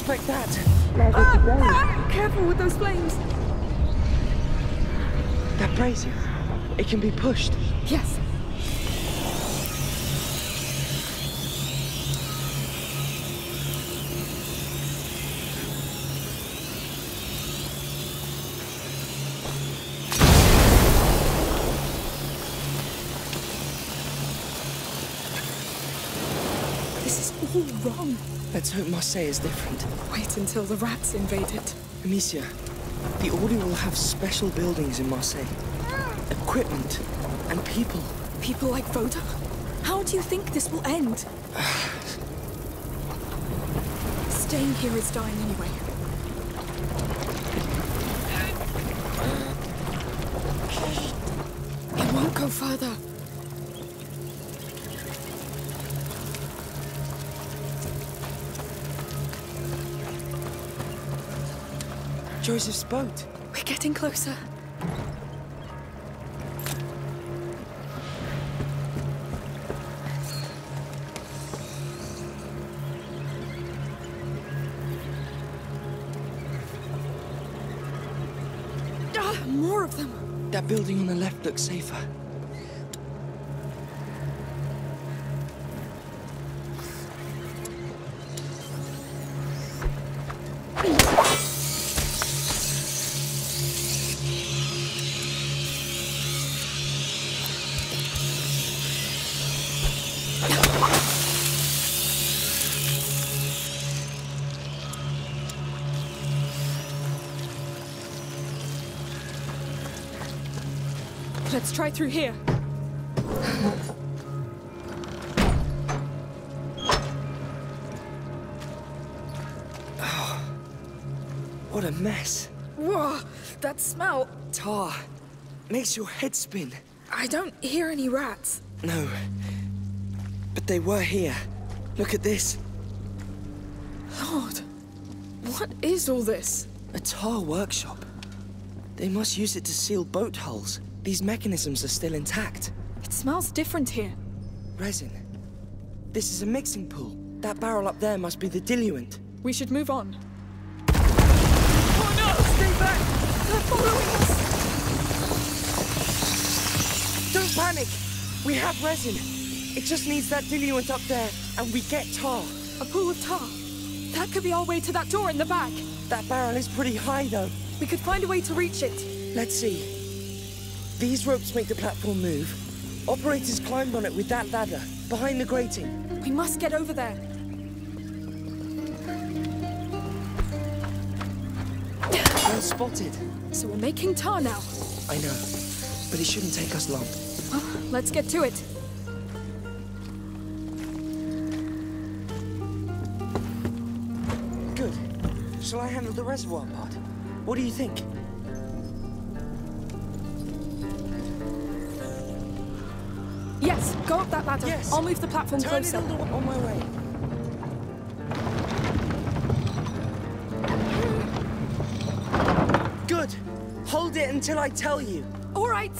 expect that. Ah, careful with those flames. That brazier, it can be pushed. Yes. This is all wrong. Let's hope Marseille is different. Wait until the rats invade it. Amicia, the Order will have special buildings in Marseille. Equipment and people. People like Vaudin? How do you think this will end? Staying here is dying anyway. Joseph's boat. We're getting closer. Ah, more of them. That building on the left looks safer. Let's try through here. Oh, what a mess. Whoa, that smell. Tar. Makes your head spin. I don't hear any rats. No. But they were here. Look at this. Lord, what is all this? A tar workshop. They must use it to seal boat hulls. These mechanisms are still intact. It smells different here. Resin. This is a mixing pool. That barrel up there must be the diluent. We should move on. Oh no! Stay back! They're following us! Don't panic! We have resin. It just needs that diluent up there, and we get tar. A pool of tar. That could be our way to that door in the back. That barrel is pretty high, though. We could find a way to reach it. Let's see. These ropes make the platform move. Operators climbed on it with that ladder, behind the grating. We must get over there. Well spotted. So we're making tar now. I know, but it shouldn't take us long. Well, let's get to it. Good. Shall I handle the reservoir part? What do you think? Yes, go up that ladder. Yes. I'll move the platform Turn closer. it on, the, on my way. Good. Hold it until I tell you. All right.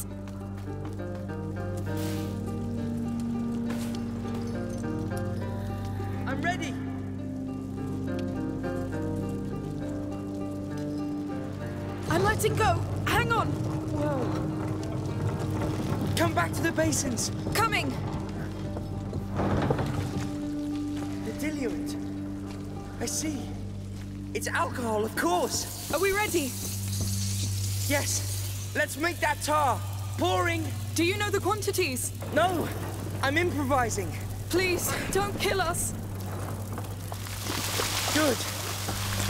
Basins. Coming. The diluent. I see. It's alcohol, of course. Are we ready? Yes. Let's make that tar. Pouring. Do you know the quantities? No. I'm improvising. Please, don't kill us. Good.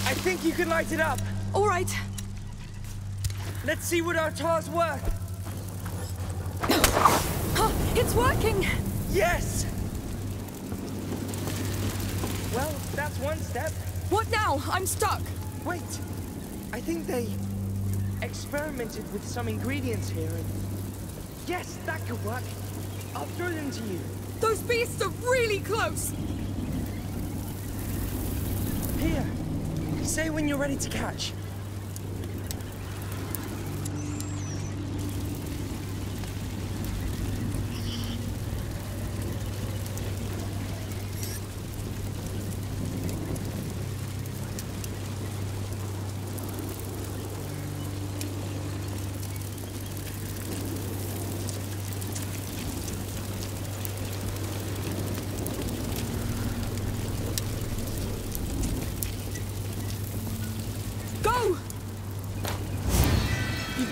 I think you can light it up. All right. Let's see what our tar's worth. It's working. Yes! Well, that's one step. What now? I'm stuck. Wait. I think they experimented with some ingredients here and... Yes, that could work. I'll throw them to you. Those beasts are really close. Here. Say when you're ready to catch.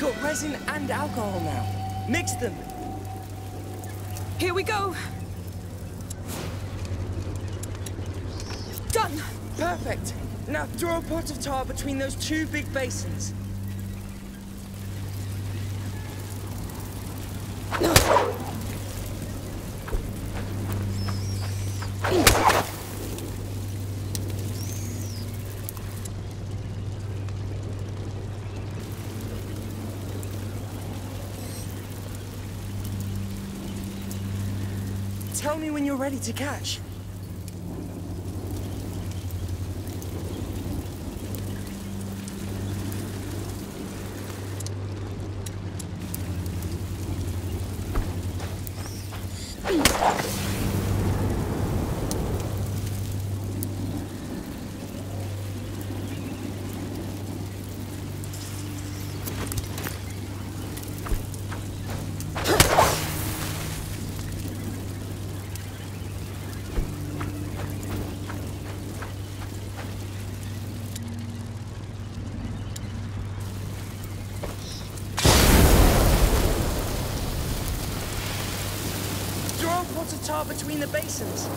Got resin and alcohol now. Mix them. Here we go. Done. Perfect. Now throw a pot of tar between those two big basins. Tell me when you're ready to catch. Of tar between the basins.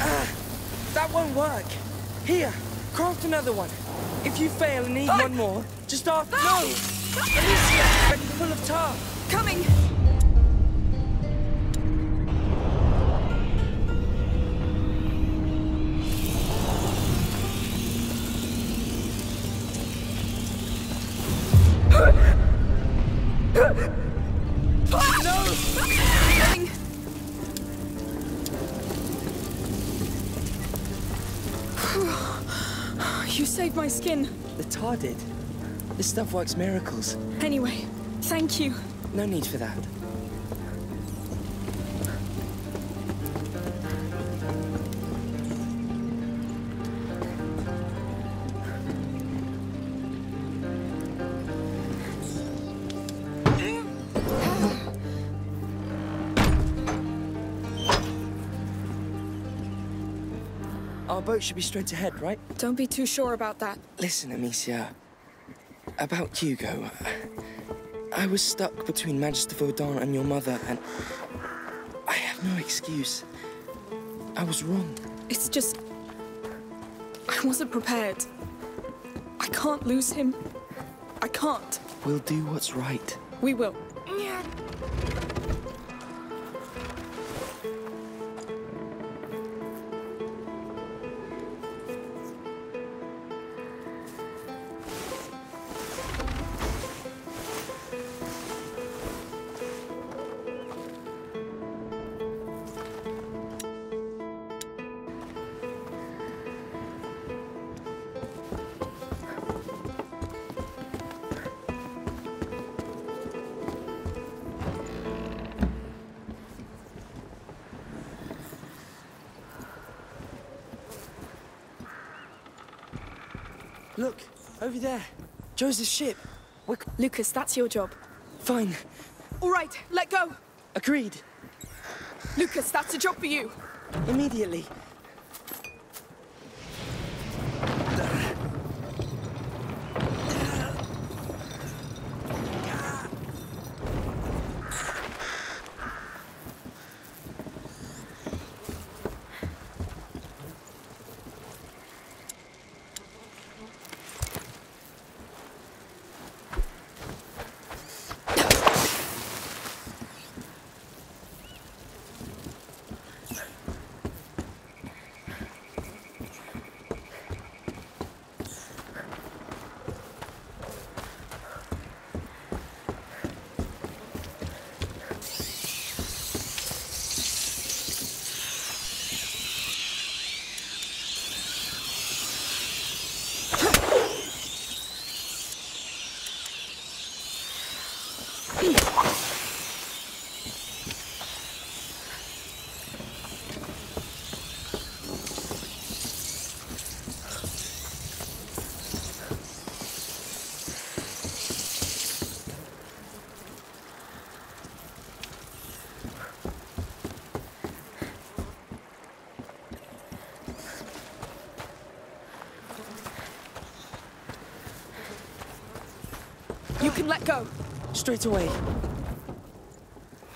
Ah, that won't work. Here, craft another one. If you fail and need one more, just ask. No! Amicia, full of tar. No! You saved my skin. The tar did. This stuff works miracles. Anyway, thank you. No need for that. Boat should be straight ahead, right? Don't be too sure about that. Listen, Amicia. About Hugo. I was stuck between Magister Vaudin and your mother, and I have no excuse. I was wrong. It's just. I wasn't prepared. I can't lose him. I can't. We'll do what's right. We will. Joseph's ship. We're Lucas, that's your job. fine. All right, let go. Agreed. Lucas, that's a job for you. Immediately. Can let go. Straight away.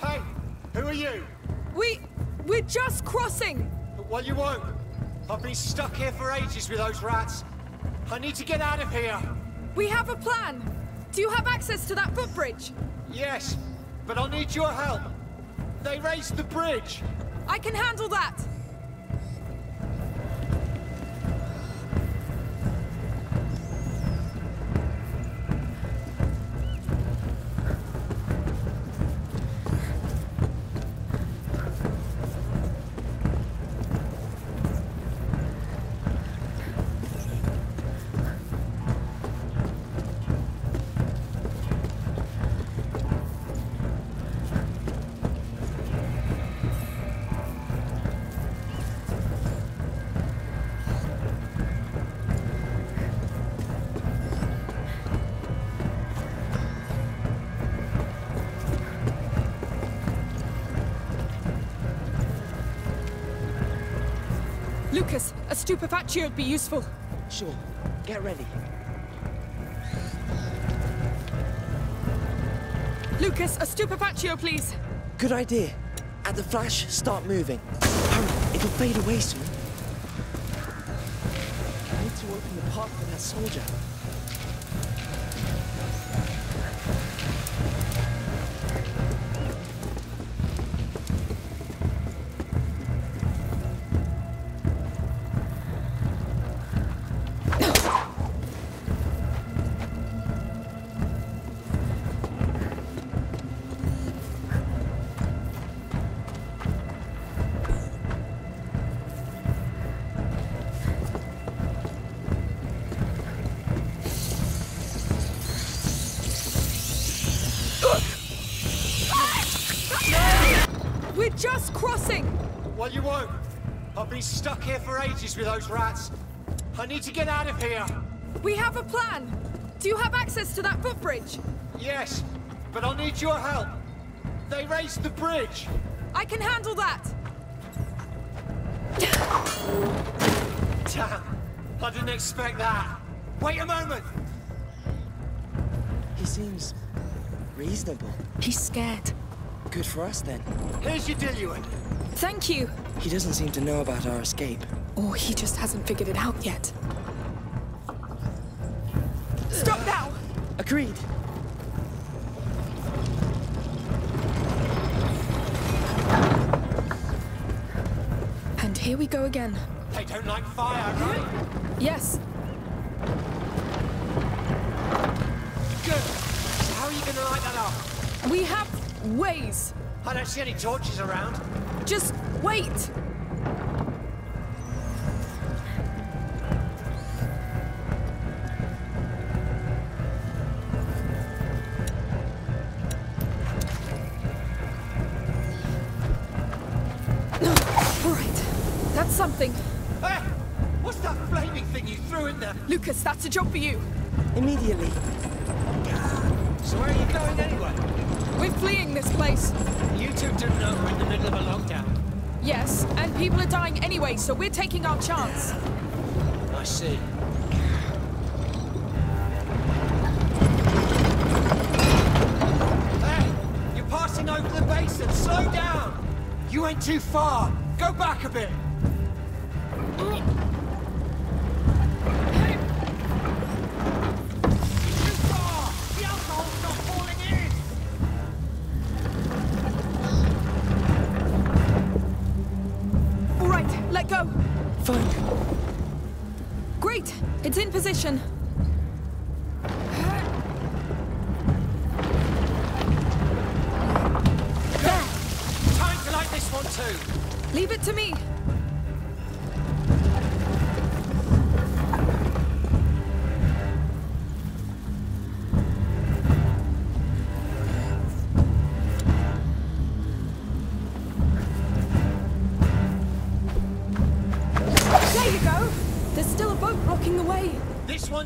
Hey, who are you? We... we're just crossing. Well, you won't. I've been stuck here for ages with those rats. I need to get out of here. We have a plan. Do you have access to that footbridge? Yes, but I'll need your help. They raised the bridge. I can handle that. A would be useful. Sure. Get ready. Lucas, a stupefaccio, please. Good idea. At the flash, start moving. Hurry, it'll fade away soon. I need to open the path for that soldier. Those rats. I need to get out of here. We have a plan. Do you have access to that footbridge? Yes, but I'll need your help. They raised the bridge. I can handle that. Damn, I didn't expect that. Wait a moment. He seems reasonable. He's scared. Good for us then. Here's your diluent. Thank you. He doesn't seem to know about our escape. Or he just hasn't figured it out yet. Stop now! Agreed. And here we go again. They don't like fire, right? Yes, Good. So how are you gonna light that up? we have ways. I don't see any torches around. Just wait. A job for you. Immediately. So where are you going anyway? We're fleeing this place. You two didn't know we're in the middle of a lockdown. Yes, and people are dying anyway, so we're taking our chance. I see. Hey, you're passing over the basin. Slow down. You went too far. Go back a bit.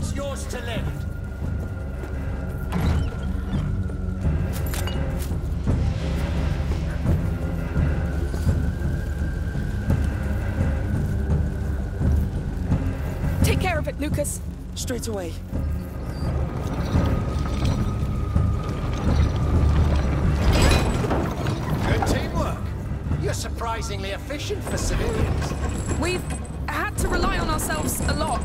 It's yours to lift. Take care of it, Lucas. Straight away. Good teamwork. You're surprisingly efficient for civilians. We've had to rely on ourselves a lot.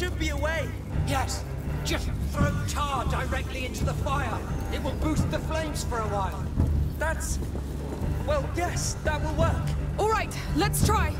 Should be a way. Yes, just throw tar directly into the fire. It will boost the flames for a while. That's... Well, yes, that will work. All right, let's try.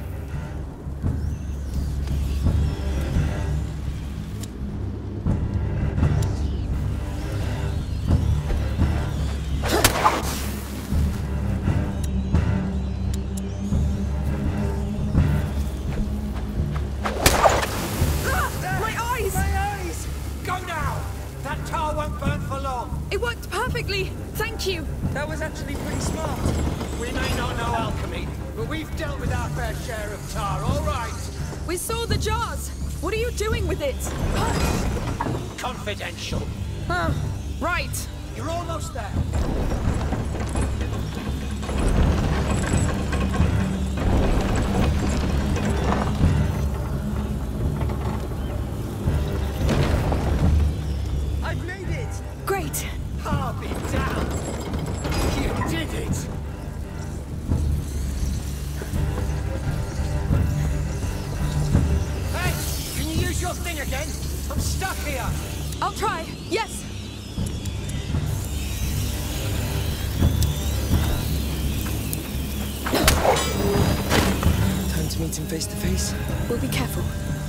Face to face. We'll be careful.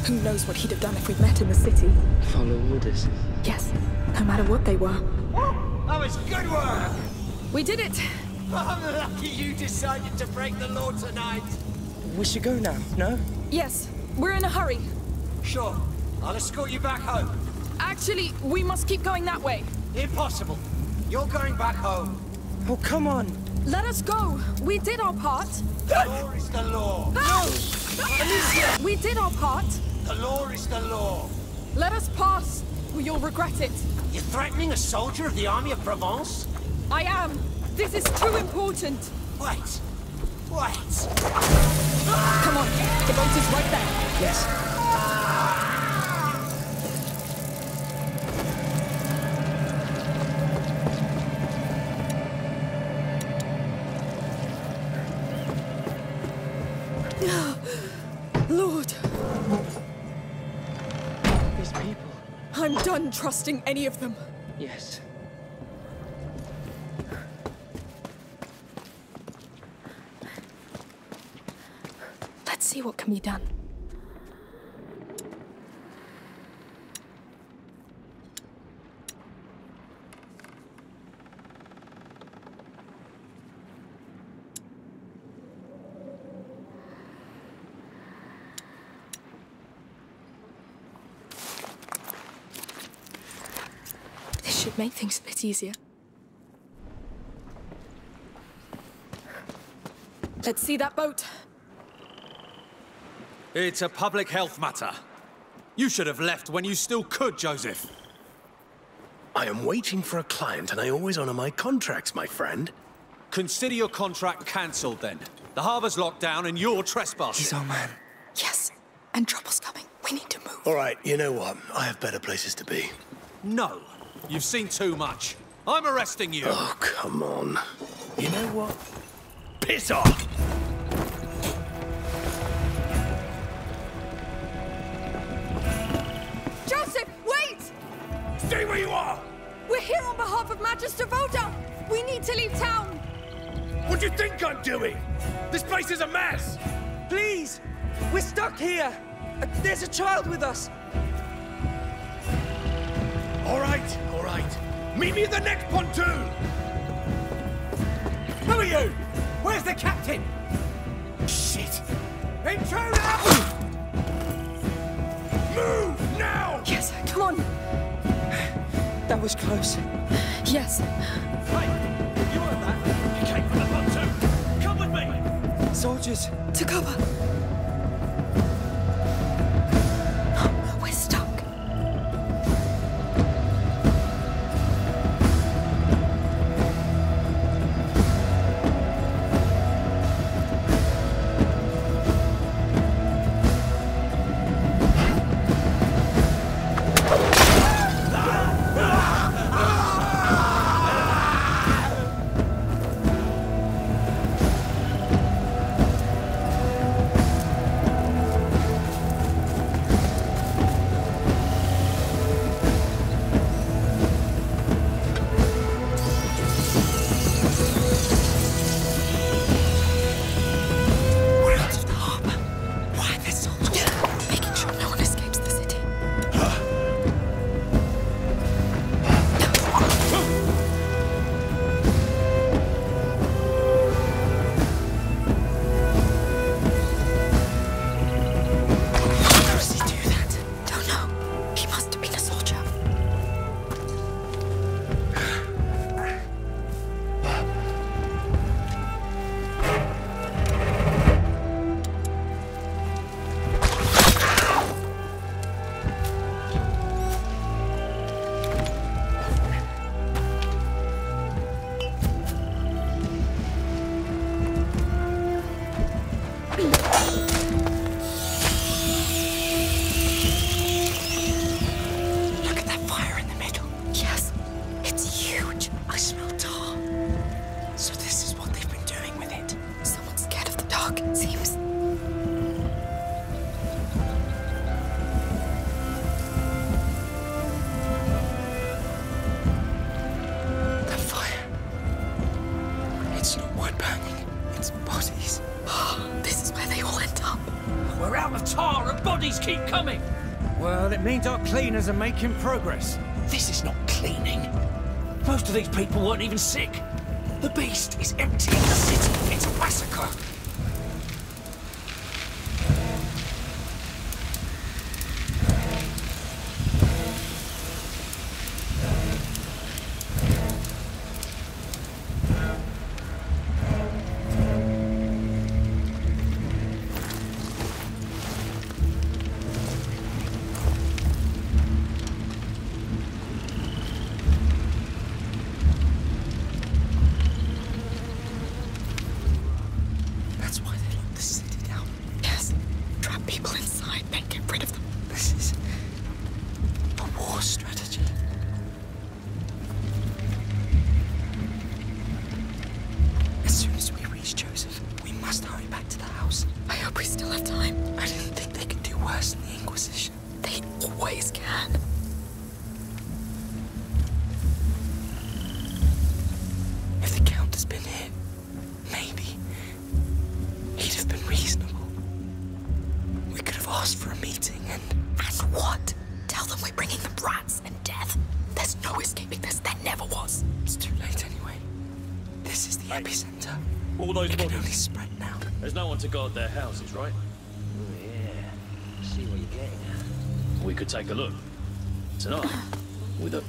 Who knows what he'd have done if we'd met in the city? Follow orders. Yes, no matter what they were. That was good work. We did it. I'm lucky you decided to break the law tonight. We should go now, no? Yes, we're in a hurry. Sure, I'll escort you back home. Actually, we must keep going that way. Impossible. You're going back home. Oh, come on! Let us go. We did our part. The law is the law. Ah! We did our part. The law is the law. Let us pass, or you'll regret it. You're threatening a soldier of the army of Provence? I am. This is too important. Wait. Wait. Come on, the boat is right there. Yes. Trusting any of them. Yes. Let's see what can be done. Make things a bit easier. Let's see that boat. It's a public health matter. You should have left when you still could, Joseph. I am waiting for a client, and I always honor my contracts, my friend. Consider your contract cancelled then. The harbor's locked down and you're trespassing. He's our man. Yes, and trouble's coming. We need to move. All right, you know what? I have better places to be. No. You've seen too much. I'm arresting you. Oh, come on. You know what? Piss off! Joseph, wait! Stay where you are! We're here on behalf of Magister Vaudin. We need to leave town. What do you think I'm doing? This place is a mess! Please! We're stuck here! There's a child with us! All right, all right. Meet me at the next pontoon! Who are you? Where's the captain? Shit! Intruder! Move, now! Yes, come on. That was close. Yes. Hey, you heard that? You came from the pontoon. Come with me! Soldiers! To cover. Cleaners are making progress. This is not cleaning. Most of these people weren't even sick. All those bodies. only spread now. There's no one to guard their houses, right? Oh, yeah. See what you're getting. We could take a look. Tonight. With a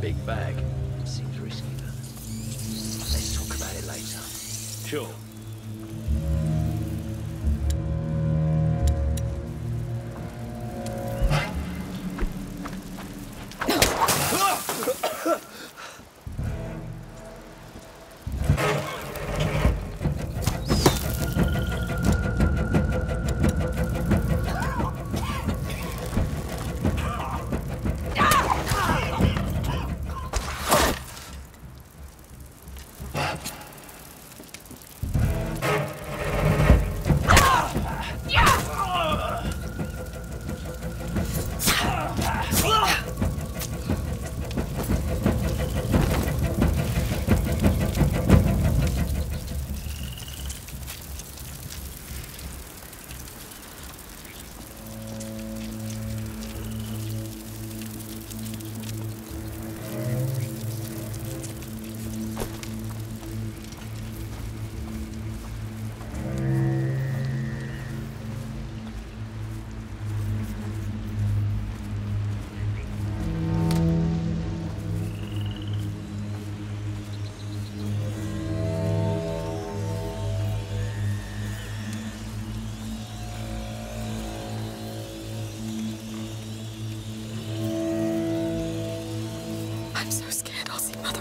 big bag. Seems risky, but let's talk about it later. Sure.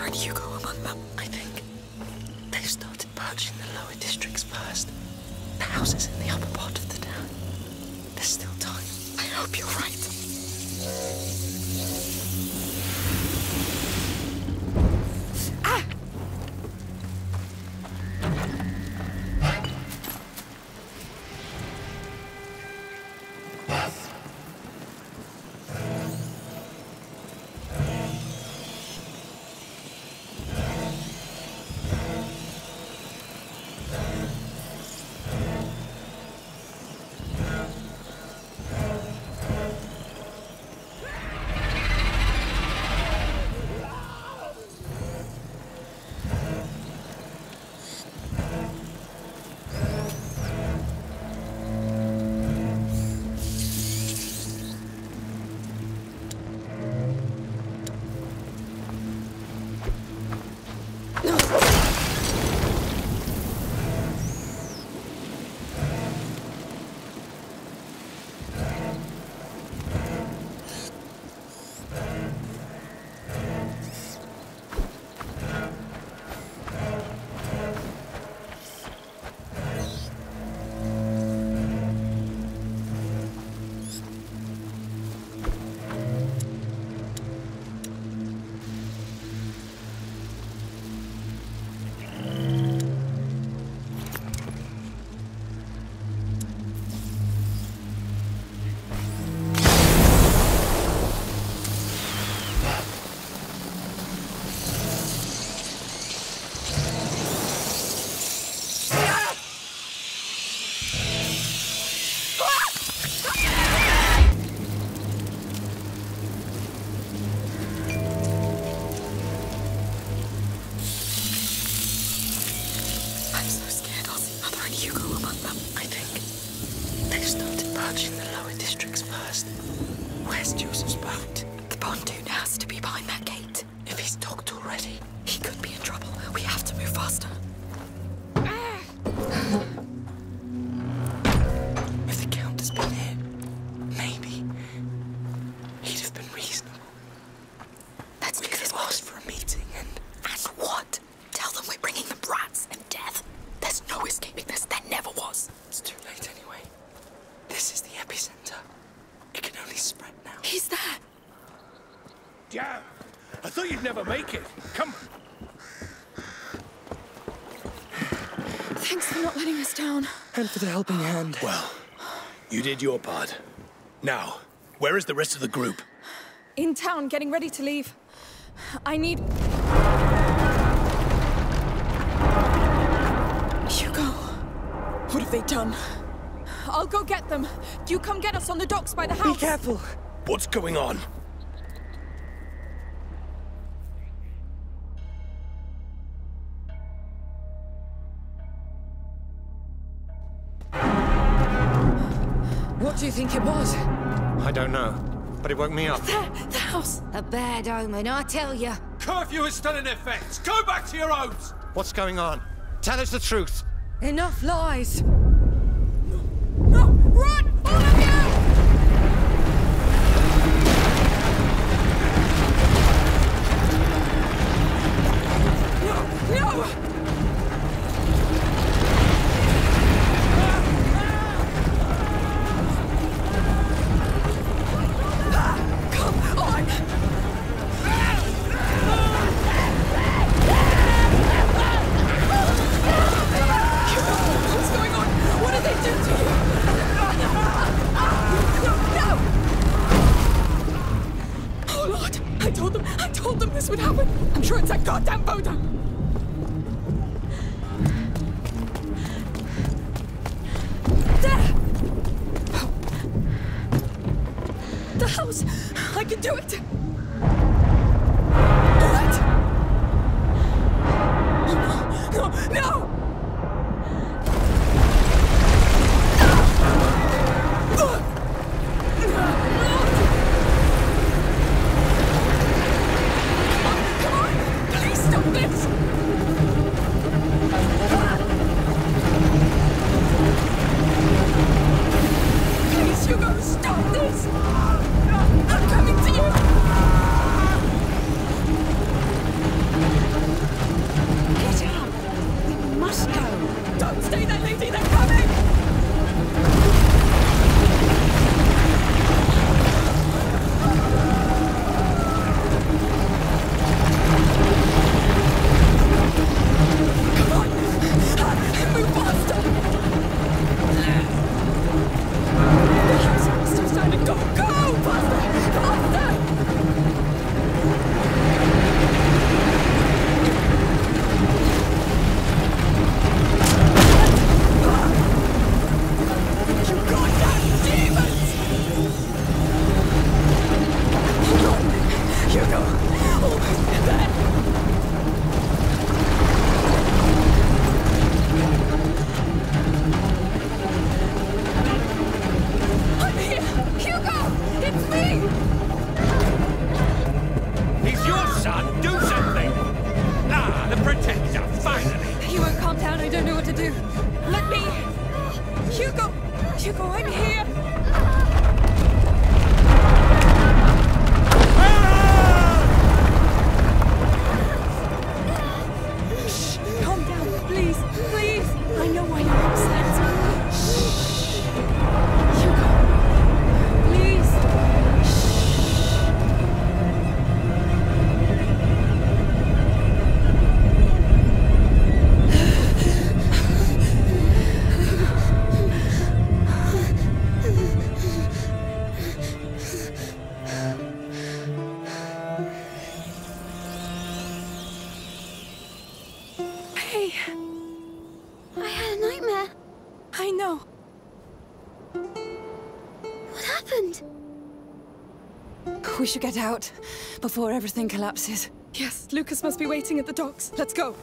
and Hugo among them. I think did your part. Now, where is the rest of the group? In town, getting ready to leave. I need... Hugo, what have they done? I'll go get them. You come get us on the docks by the house. Be careful. What's going on? think it was? I don't know, but it woke me up. The, the house! A bad omen, I tell you. Curfew is still in effect! Go back to your homes! What's going on? Tell us the truth! Enough lies! No! No! Run! Should get out before everything collapses. Yes, Lucas must be waiting at the docks. Let's go.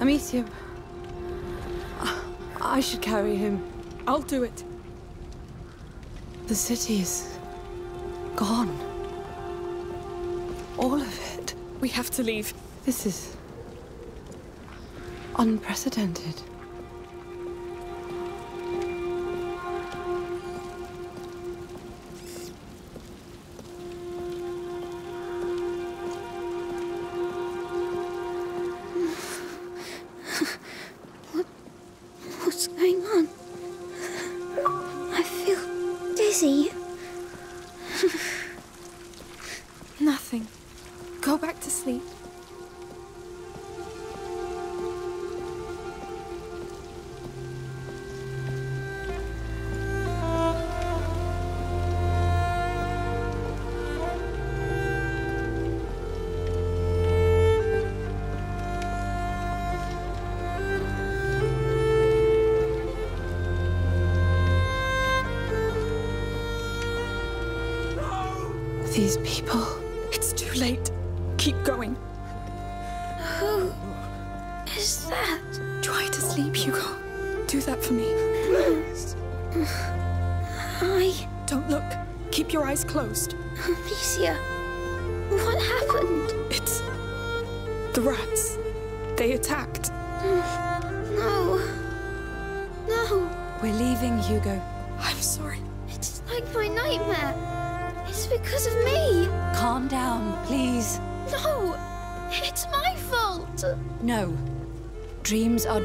Amicia. I should carry him. I'll do it. The city is gone. All of it. We have to leave. This is unprecedented.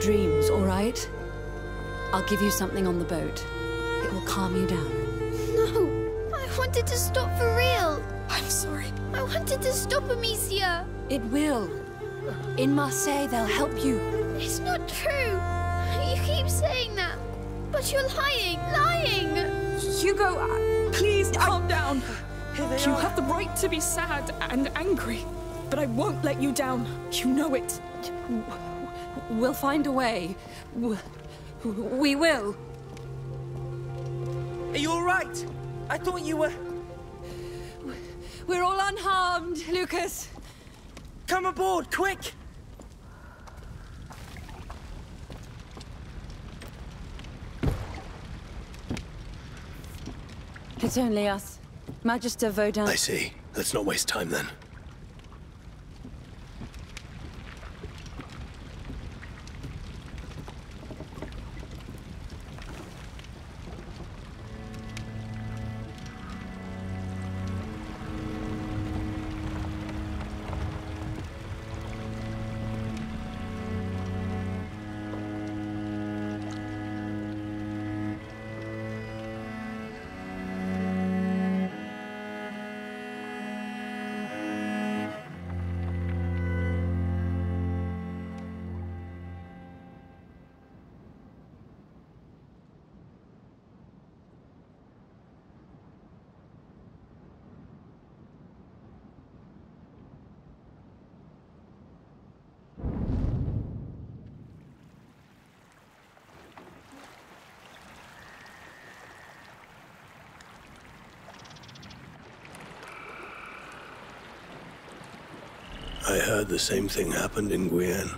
Dreams all right? I'll give you something on the boat. It will calm you down. No. I wanted to stop for real. I'm sorry. I wanted to stop Amicia. It will. In Marseille, they'll help you. It's not true. You keep saying that. But you're lying. Lying. Hugo, uh, please calm down. You have the right to be sad and angry, but I won't let you down. You know it. We'll find a way. We will. Are you all right? I thought you were. We're all unharmed, Lucas. Come aboard, quick! It's only us. Magister Vaudin. I see. Let's not waste time then. The same thing happened in Guyenne.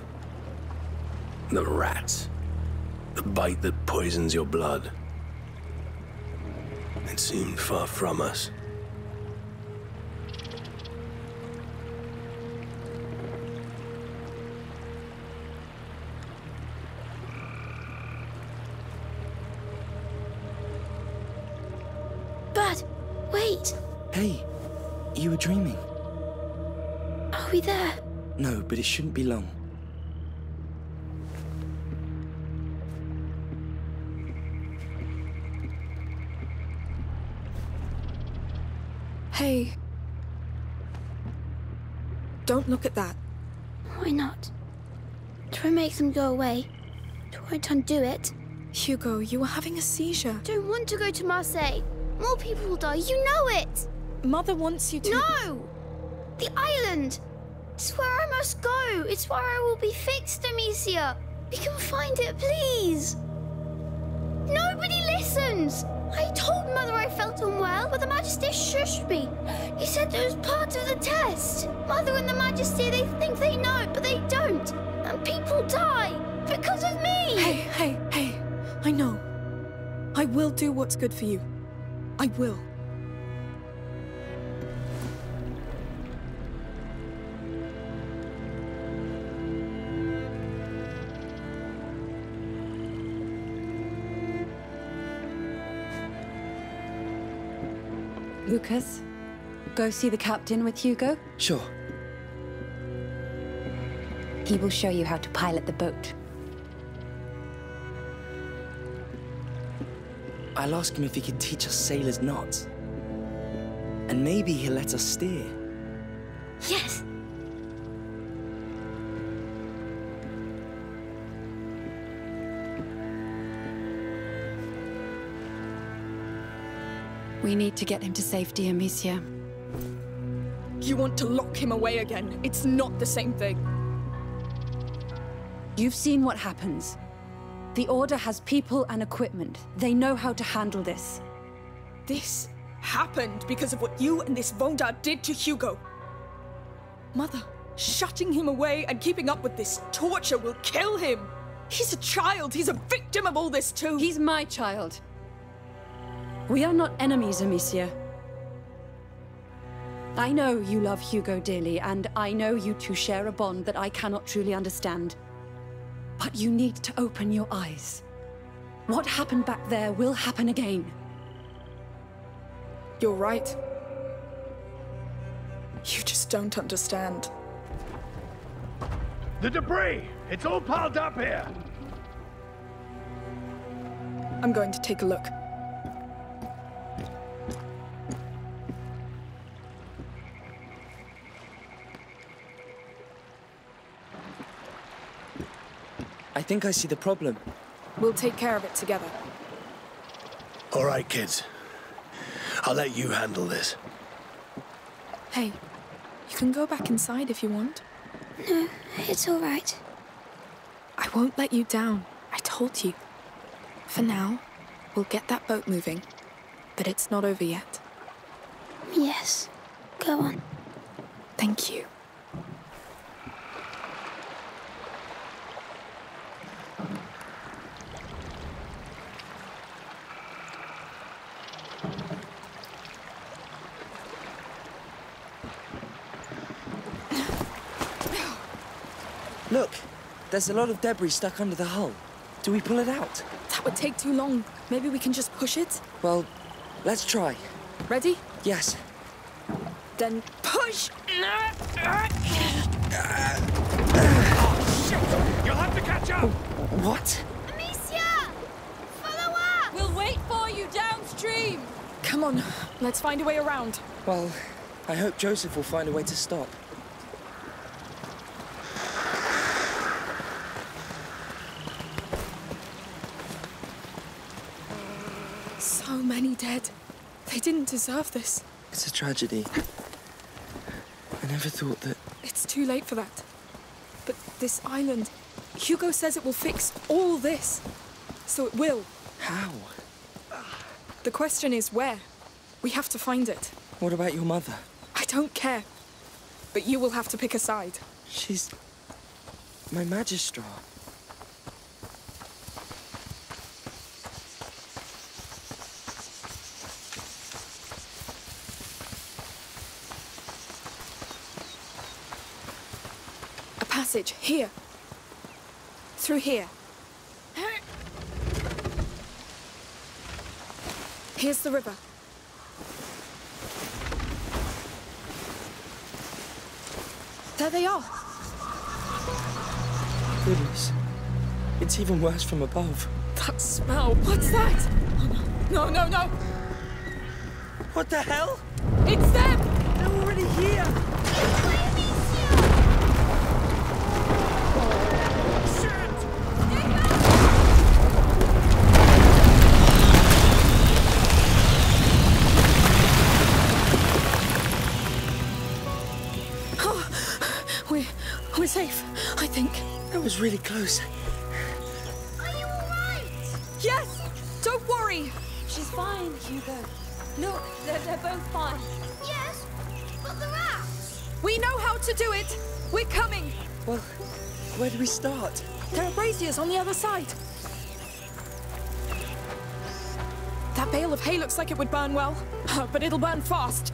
The rats. The bite that poisons your blood. It seemed far from us. No, but it shouldn't be long. Hey. Don't look at that. Why not? Try and make them go away. Don't undo it. Hugo, you were having a seizure. Don't want to go to Marseille. More people will die. You know it. Mother wants you to. No! The island. It's where I must go. It's where I will be fixed, Amicia. We can find it, please. Nobody listens. I told Mother I felt unwell, but the Magister shushed me. He said it was part of the test. Mother and the Magister, they think they know, but they don't. And people die because of me. Hey, hey, hey. I know. I will do what's good for you. I will. Lucas, go see the captain with Hugo. Sure. He will show you how to pilot the boat. I'll ask him if he could teach us sailors knots. And maybe he'll let us steer. Yes. We need to get him to safety, Amicia. You want to lock him away again. It's not the same thing. You've seen what happens. The Order has people and equipment. They know how to handle this. This happened because of what you and this Vaudin did to Hugo. Mother, shutting him away and keeping up with this torture will kill him. He's a child. He's a victim of all this too. He's my child. We are not enemies, Amicia. I know you love Hugo dearly, and I know you two share a bond that I cannot truly understand. But you need to open your eyes. What happened back there will happen again. You're right. You just don't understand. The debris! It's all piled up here! I'm going to take a look. I think I see the problem. We'll take care of it together. All right, kids. I'll let you handle this. Hey, you can go back inside if you want. No, it's all right. I won't let you down. I told you. For now, we'll get that boat moving. But it's not over yet. Yes. Go on. Thank you. Look, there's a lot of debris stuck under the hull. Do we pull it out? That would take too long. Maybe we can just push it? Well, let's try. Ready? Yes. Then push! You'll have to catch up! What? Amicia! Follow us! We'll wait for you downstream! Come on, let's find a way around. Well, I hope Joseph will find a way to stop. Dead. They didn't deserve this. It's a tragedy. I never thought that. It's too late for that. But this island, Hugo says it will fix all this. So it will. How? The question is where? We have to find it. What about your mother? I don't care. But you will have to pick a side. She's. my magistrar. Passage, here. Through here. Here's the river. There they are. Goodness. It's even worse from above. That smell. What's that? Oh, no, no, no, no. What the hell? It's them! They're already here! Safe, I think. That was really close. Are you alright? Yes! Don't worry! She's fine, Hugo. Look, they're, they're both fine. Yes, but the rats. We know how to do it! We're coming! Well, where do we start? There are braziers on the other side. That bale of hay looks like it would burn well, but it'll burn fast.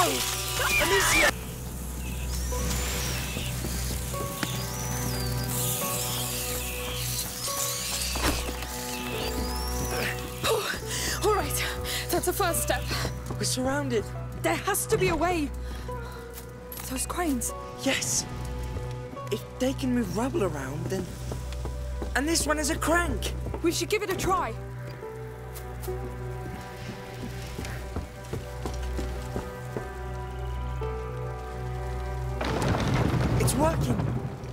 Amicia! All right, that's a first step. We're surrounded. There has to be a way. Those cranes. Yes. If they can move rubble around, then... And this one is a crank. We should give it a try. Working.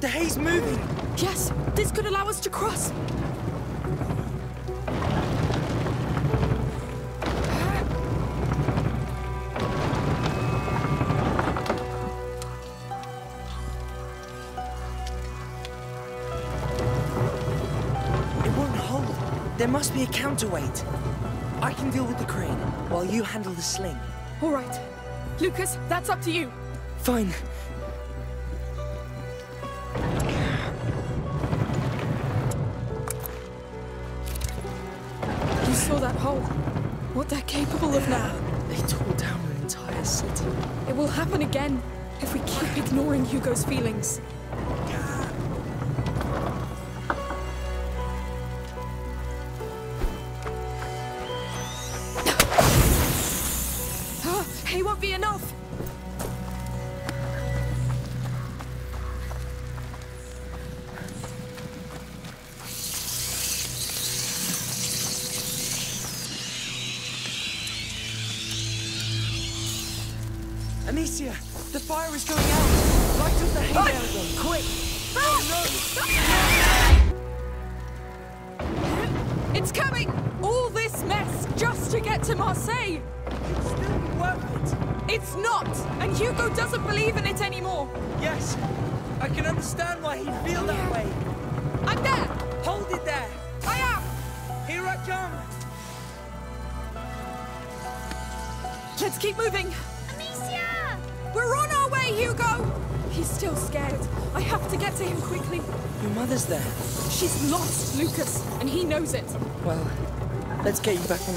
The hay's moving. Yes, this could allow us to cross. It won't hold. There must be a counterweight. I can deal with the crane while you handle the sling. All right. Lucas, that's up to you. Fine. What they're capable of now. They tore down an entire city. It will happen again if we keep ignoring Hugo's feelings.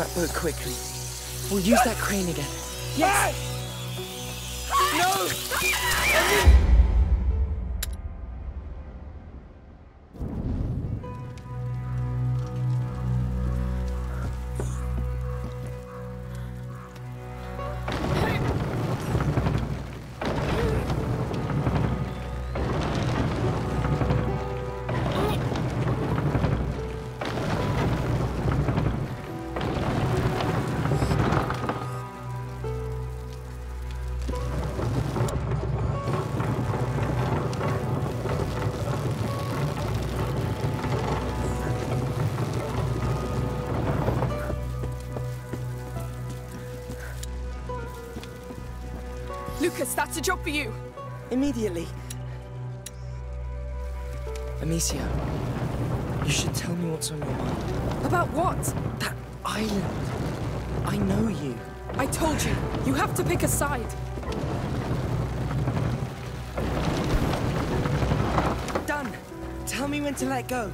That boat quickly. We'll use that crane again. Lucas, that's a job for you. Immediately. Amicia, you should tell me what's on your mind. About what? That island. I know you. I told you, you have to pick a side. Done. Tell me when to let go.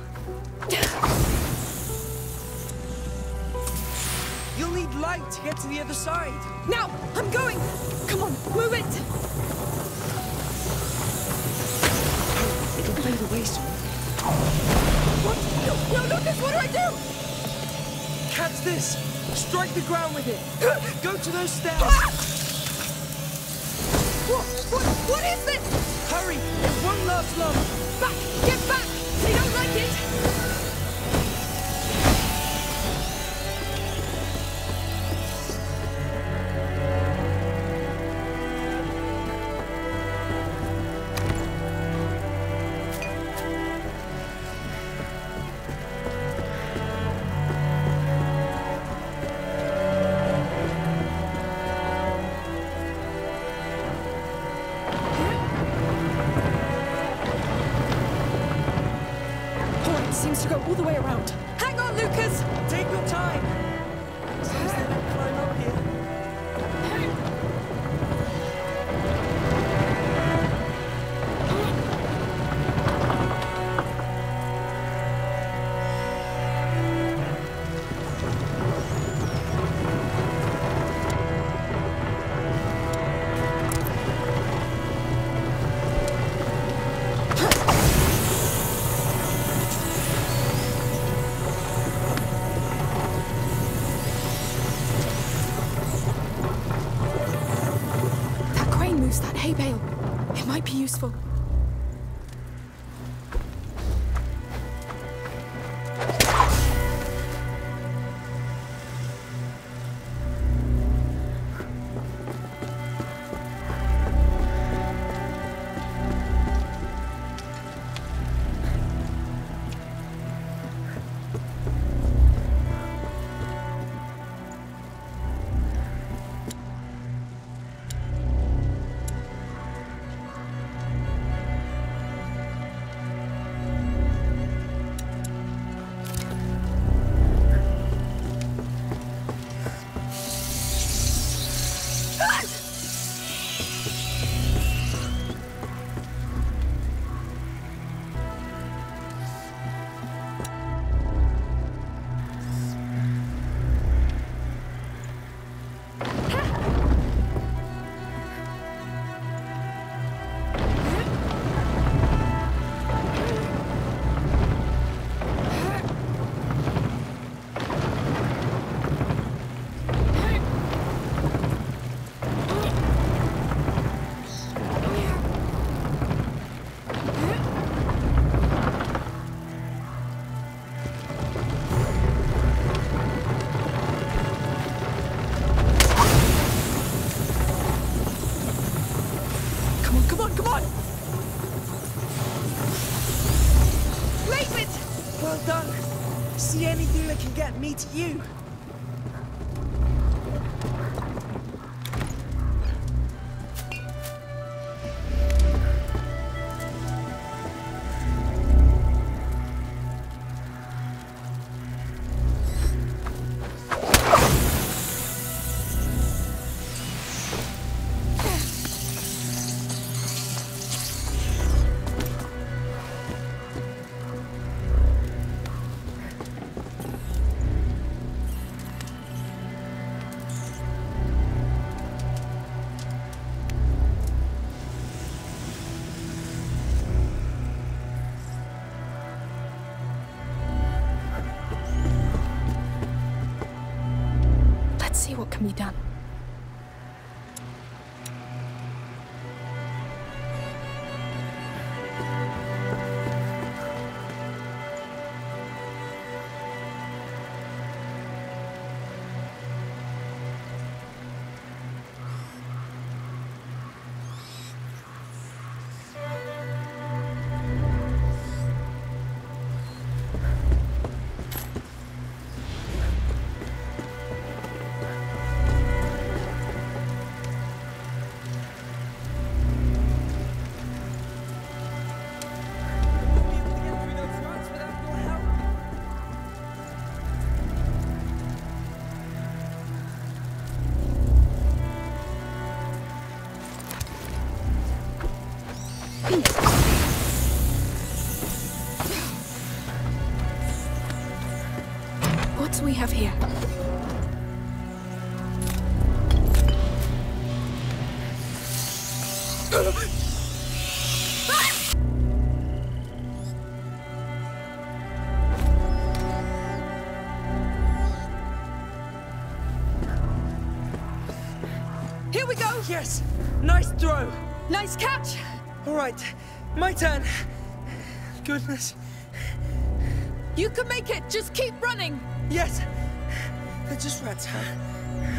You'll need light to get to the other side. Now! I'm going! Come on, move it! It'll fade away soon. What? No, no, Lucas, what do I do? Catch this! Strike the ground with it! Go to those stairs! Ah! What? What? What is this? Hurry! It won't last long! Back! Get back! They don't like it! Be useful. To you? Can be done. Here we go! Yes! Nice throw! Nice catch! All right, my turn. Goodness. You can make it! Just keep running! Yes! They're just rats, huh?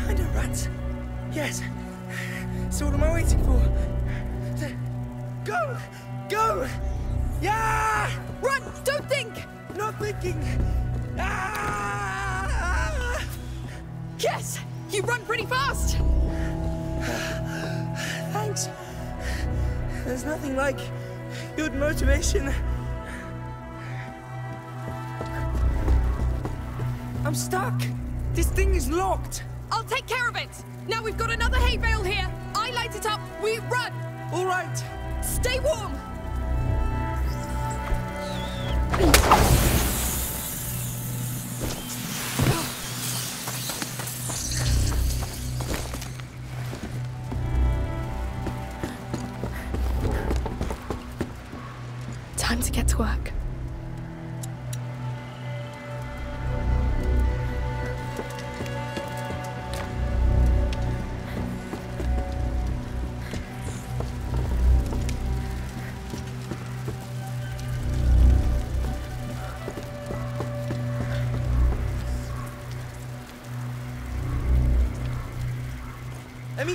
I know rats. Yes. So what am I waiting for? Go! Go! Yeah! Run! Don't think! Not thinking! Ah! Yes! You run pretty fast! Thanks. There's nothing like good motivation. I'm stuck. This thing is locked. I'll take care of it! Now we've got another hay bale here! I light it up, we run! All right. Stay warm!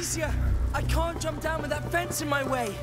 Amicia, I can't jump down with that fence in my way.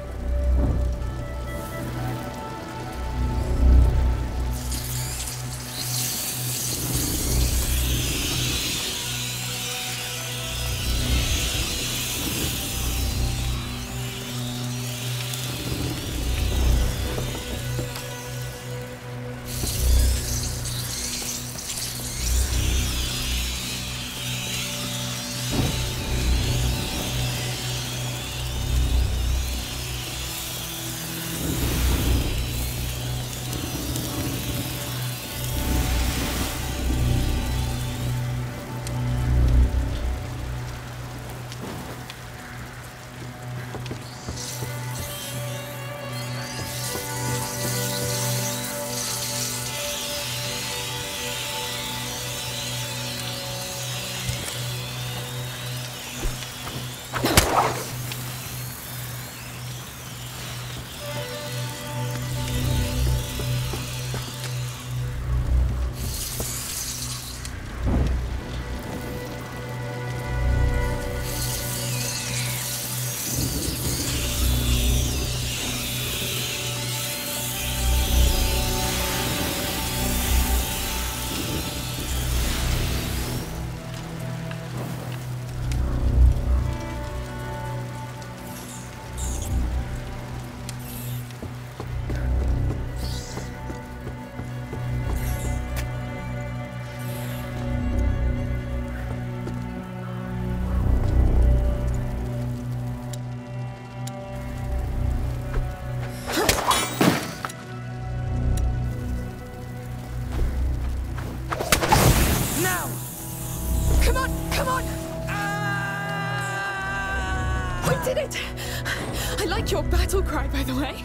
Your battle cry, by the way.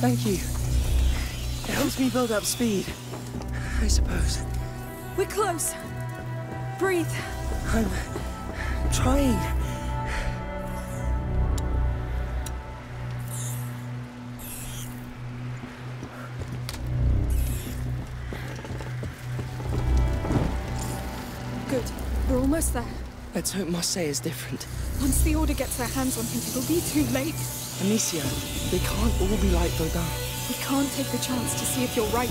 Thank you. It helps me build up speed. I suppose. We're close. Breathe. I'm trying. Good. We're almost there. Let's hope Marseille is different. Once the Order gets their hands on him, it'll be too late. Amicia, they can't all be like Vaudin. We can't take the chance to see if you're right.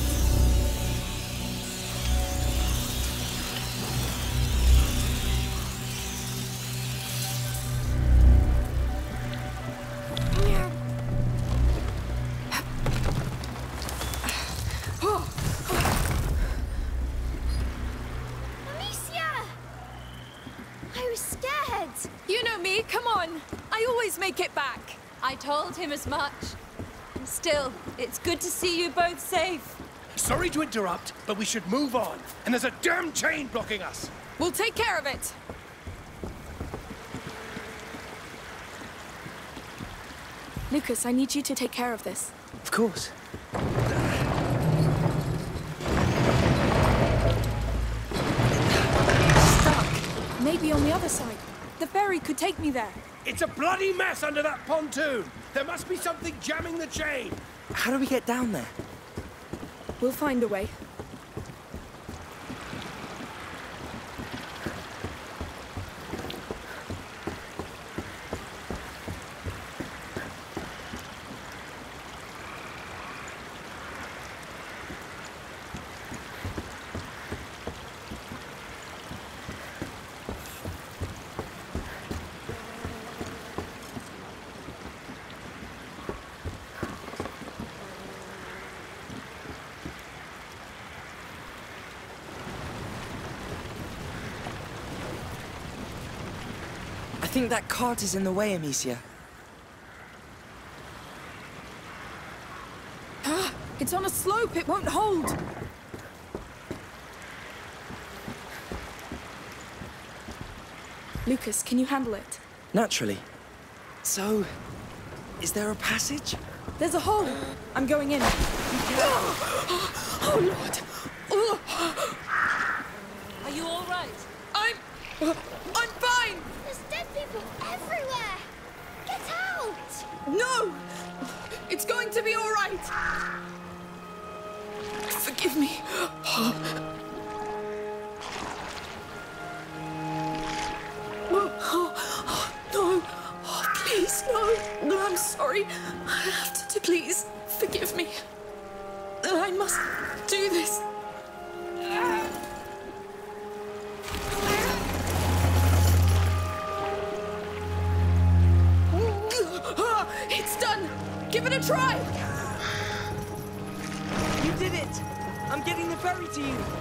Sorry to interrupt, but we should move on. And there's a damn chain blocking us. We'll take care of it. Lucas, I need you to take care of this. Of course. Stuck. Maybe on the other side. The ferry could take me there. It's a bloody mess under that pontoon. There must be something jamming the chain. How do we get down there? We'll find a way. Think that cart is in the way, Amicia. Ah, it's on a slope. It won't hold. Lucas, can you handle it? Naturally. So, is there a passage? There's a hole. I'm going in. Oh, Lord. Oh. Are you all right? I'm... I'm fine. There's dead people everywhere. Get out! No! It's going to be all right. Forgive me. Oh, no. Please, no. No, I'm sorry. I have to please forgive me. I must do this. You!